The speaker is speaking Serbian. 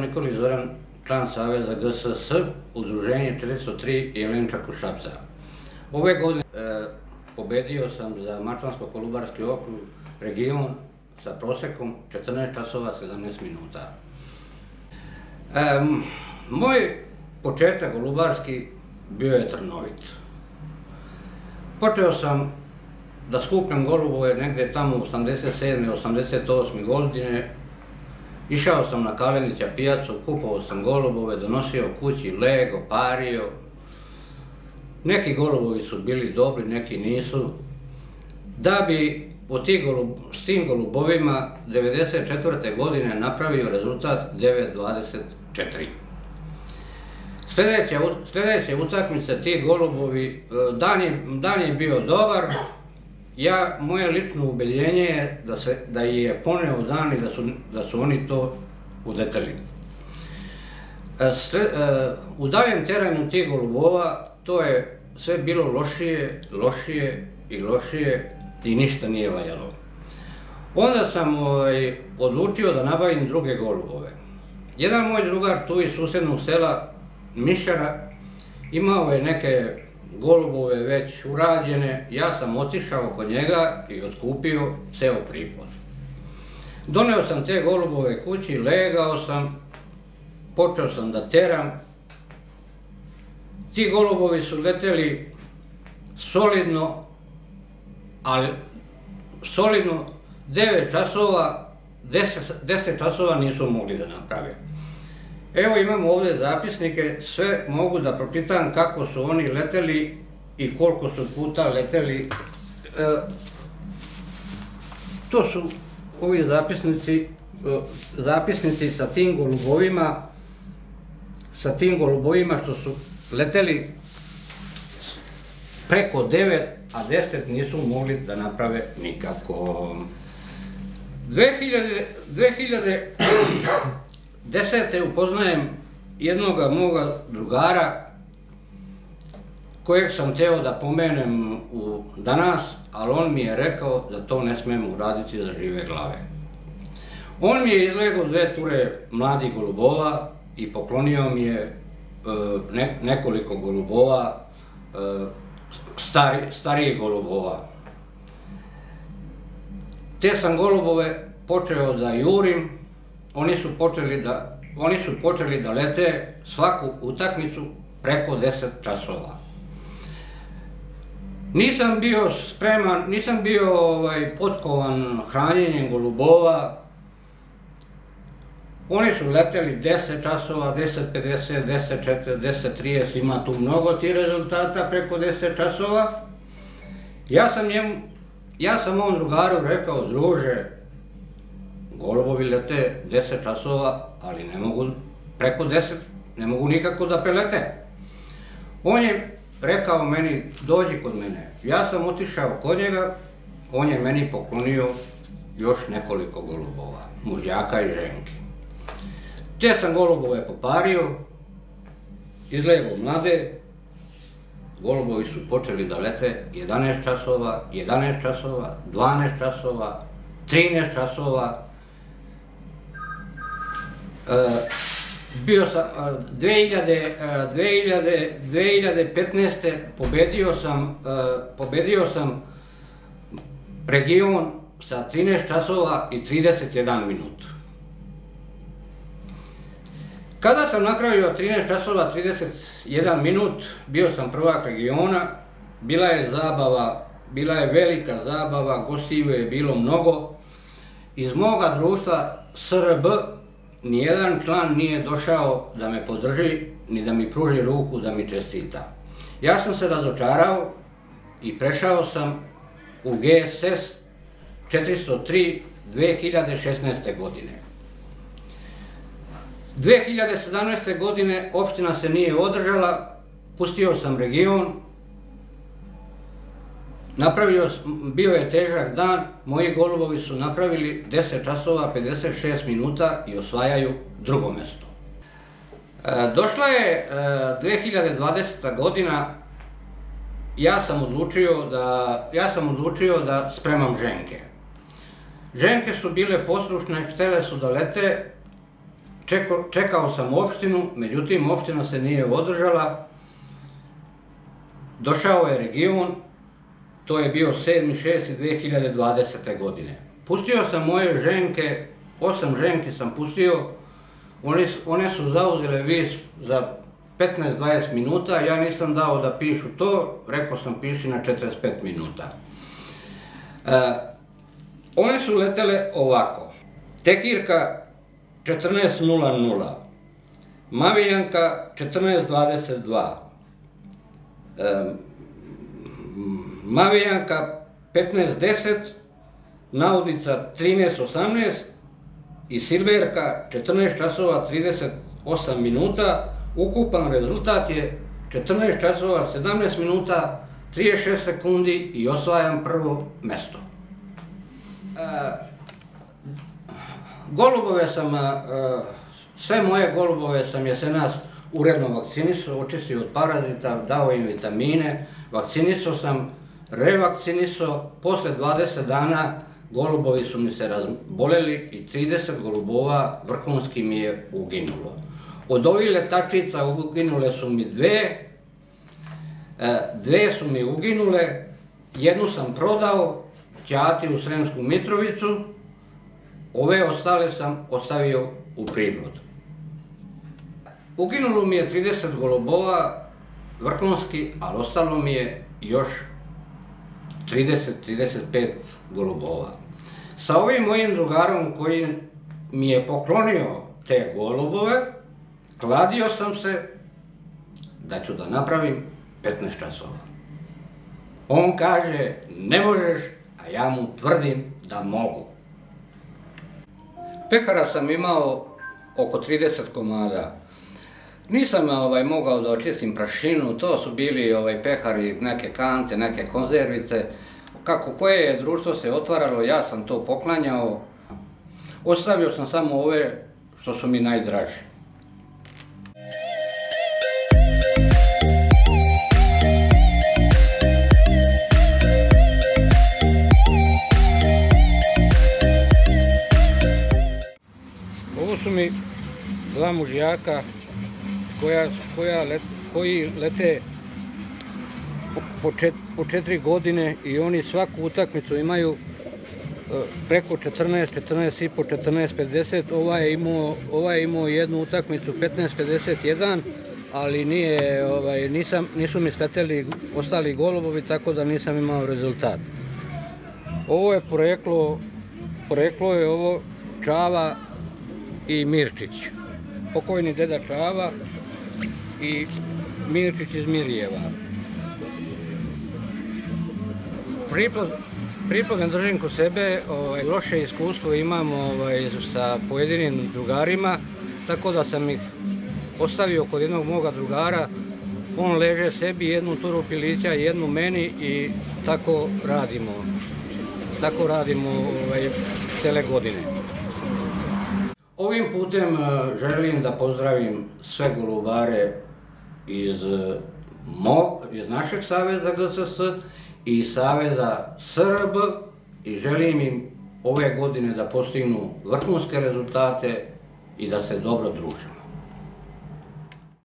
Nikolić Zoran, član Saveza GSS, udruženje 403 Jelenčak u Šapca. Ove godine e, pobedio sam za Mačvansko-Kolubarski okrug region sa prosekom 14 časova 17 minuta. E, moj početak Golubarski bio je trnovit. Počeo sam da skupljam golubove negde tamo u 87. 88. godine. Išao sam na Kalenića pijacu, kupovao sam golubove, donosio kući lego, pario. Neki golubovi su bili dobri, neki nisu. Da bi u golub, s tim golubovima 94. godine napravio rezultat 9.24. Sledeća, sledeća utakmica, ti golubovi, e, dan je, dan je bio dobar, ja, moje lično ubedjenje je da, se, da je poneo dan i da su, da su oni to udeteli. E, Sle, e, u daljem teranju tih golubova to je sve bilo lošije, lošije i lošije i ništa nije valjalo. Onda sam ovaj, odlučio da nabavim druge golubove. Jedan moj drugar tu iz susednog sela, Mišara, imao je neke golubove već urađene, ja sam otišao kod njega i otkupio ceo pripod. Doneo sam te golubove kući, legao sam, počeo sam da teram. Ti golubovi su leteli solidno, ali solidno 9 časova, 10, 10 časova nisu mogli da naprave. Evo imamo ovde zapisnike, sve mogu da pročitam kako su oni leteli i koliko su puta leteli. E, to su ovi zapisnici, e, zapisnici sa tim golubovima, sa tim golubovima što su leteli preko 9, a 10 nisu mogli da naprave nikako. 2000, 2000 Desete upoznajem jednog moga drugara kojeg sam teo da pomenem u danas, ali on mi je rekao da to ne smemo uraditi za žive glave. On mi je izlegao dve ture mladih golubova i poklonio mi je e, ne, nekoliko golubova, e, stari, starijih golubova. Te sam golubove počeo da jurim, oni su počeli da, oni su počeli da lete svaku utakmicu preko 10 časova. Nisam bio spreman, nisam bio ovaj, potkovan hranjenjem golubova. Oni su leteli 10 časova, 10.50, 10.40, 10.30, ima tu mnogo ti rezultata preko 10 časova. Ja sam njemu, ja sam ovom drugaru rekao, druže, Golubovi lete 10 časova, ali ne mogu preko 10, ne mogu nikako da pelete. On je rekao meni, dođi kod mene. Ja sam otišao kod njega, on je meni poklonio još nekoliko golubova, mužjaka i ženke. Te sam golubove popario, izlegao mlade, golubovi su počeli da lete 11 časova, 11 časova, 12 časova, 13 časova, bio sam 2000, 2000, 2015. pobedio sam, eh, pobedio sam region sa 13 časova i 31 minut. Kada sam napravio 13 časova 31 minut, bio sam prvak regiona, bila je zabava, bila je velika zabava, gostiju je bilo mnogo. Iz moga društva SRB nijedan član nije došao da me podrži, ni da mi pruži ruku da mi čestita. Ja sam se razočarao i prešao sam u GSS 403 2016. godine. 2017. godine opština se nije održala, pustio sam region, Napravio, bio je težak dan, moji golubovi su napravili 10 časova 56 minuta i osvajaju drugo mesto. E, došla je 2020. E, godina, ja sam odlučio da, ja sam odlučio da spremam ženke. Ženke su bile poslušne, htele su da lete, čekao, čekao sam opštinu, međutim opština se nije održala. Došao je region, to je bio 7.6.2020. godine. Pustio sam moje ženke, osam ženki sam pustio, one, one su zauzele vis za 15-20 minuta, ja nisam dao da pišu to, rekao sam piši na 45 minuta. E, one su letele ovako. Tekirka 14.00, Mavijanka 14.22, e, Mavijanka 15.10, Naudica 13.18 i Silverka 14 časova 38 minuta. Ukupan rezultat je 14 časova 17 minuta 36 sekundi i osvajam prvo mesto. E, golubove sam, e, sve moje golubove sam jesenas uredno vakcinisao, očistio od parazita, dao im vitamine, vakcinisao sam, revakcinisao, posle 20 dana golubovi su mi se razboleli i 30 golubova vrhunski mi je uginulo. Od ovih letačica uginule su mi dve, e, dve su mi uginule, jednu sam prodao, ćati u Sremsku Mitrovicu, ove ostale sam ostavio u pribrod. Uginulo mi je 30 golubova, vrhunski, ali ostalo mi je još 30-35 golubova. Sa ovim mojim drugarom koji mi je poklonio te golubove, kladio sam se da ću da napravim 15 časova. On kaže, ne možeš, a ja mu tvrdim da mogu. Pehara sam imao oko 30 komada. Nisam ovaj, mogao da očistim prašinu, to su bili ovaj, pehari, neke kante, neke konzervice. Kako koje je društvo se otvaralo, ja sam to poklanjao. Ostavio sam samo ove što su mi najdraži. Ovo su mi dva mužijaka koja, koja let, koji lete po, po četiri godine i oni svaku utakmicu imaju e, preko 14, 14 i po 14, 50. Ovaj je imao, ovaj je imao jednu utakmicu 15, 51, ali nije, ovaj, nisam, nisu mi sleteli ostali golobovi, tako da nisam imao rezultat. Ovo je poreklo, poreklo je ovo Čava i Mirčić. Pokojni deda Čava i Mirčić iz Mirjeva. Priplodem držim kod sebe, ovaj, loše iskustvo imam ovaj, sa pojedinim drugarima, tako da sam ih ostavio kod jednog moga drugara, on leže sebi jednu turu pilića, jednu meni i tako radimo. Tako radimo ovaj, cele godine. Ovim putem eh, želim da pozdravim sve golubare iz, eh, mog, iz našeg saveza GSS i saveza SRB i želim im ove godine da postignu vrhunske rezultate i da se dobro družimo.